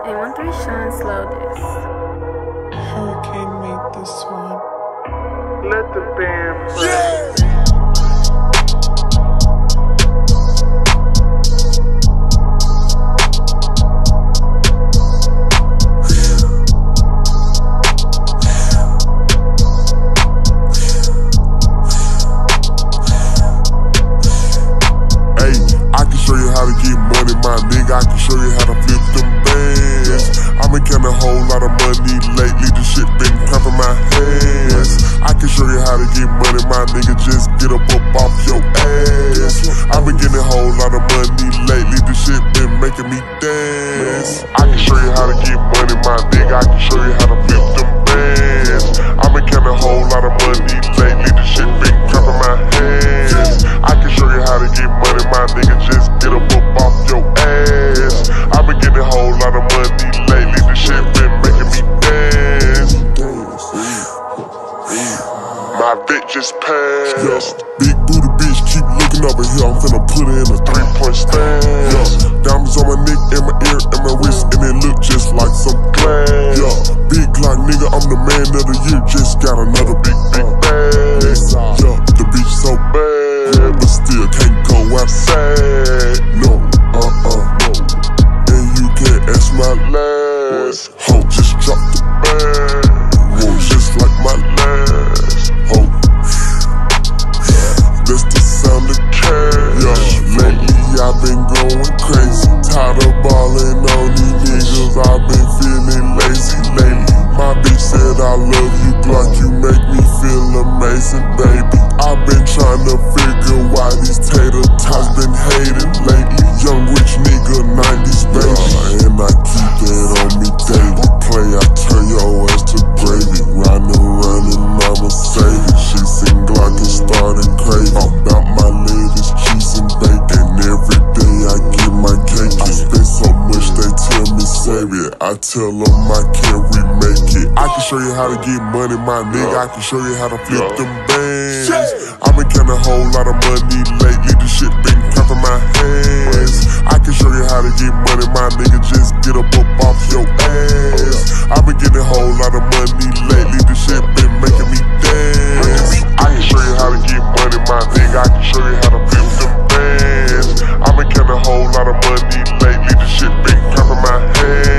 A13 Sean slow this. Hurricane made this one. Let the band play. Hey, I can show you how to get money, my nigga. I can show you how to flip them bands. I been counting a whole lot of money lately. The shit been clapping my hands. I can show you how to get money, my nigga. Just get up up off your ass. I've been getting a whole lot of money lately. The shit been making me dance. I can show you how to get money, just passed. Big booty bitch, keep looking over here. I'm finna put her in a three point stand. Yeah. Diamonds on my neck, and my ear, and my wrist, and it look just like some glass. Yeah. Big Glock nigga, I'm the man of the year. Just got another big, crazy. Tired of balling on these niggas. I've been feeling lazy lately. My bitch said I love you, Glock. You make me feel amazing, baby. I've been trying to figure why these tater tots been hating lately. Young rich nigga, 90s baby. Yeah, and I keep that on me daily. Play, I turn your ass to gravy. Riding around in my Mercedes. She sing Glock and starting crazy. Oh, save it. I tell them I can't remake it. I can show you how to get money, my nigga. I can show you how to flip them bands. I've been counting a whole lot of money lately. The shit been clapping my hands. I can show you how to get money, my nigga. Just get up up off your ass. I've been getting a whole lot of money lately. The shit been making me dance. I can show you how to get money, my nigga. I can show you how to flip them bands. I've been counting a whole lot of money lately. The shit been hands.